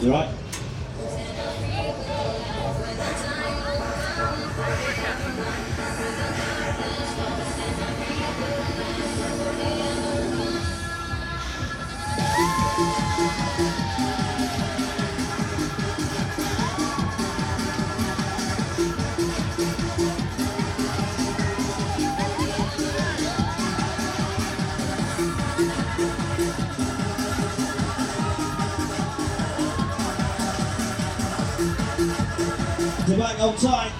You right? The back hold tight.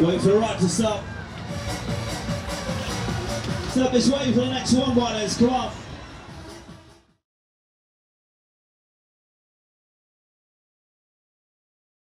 Wait for the right to stop. Stop this way for the next one, Wilders. Come on.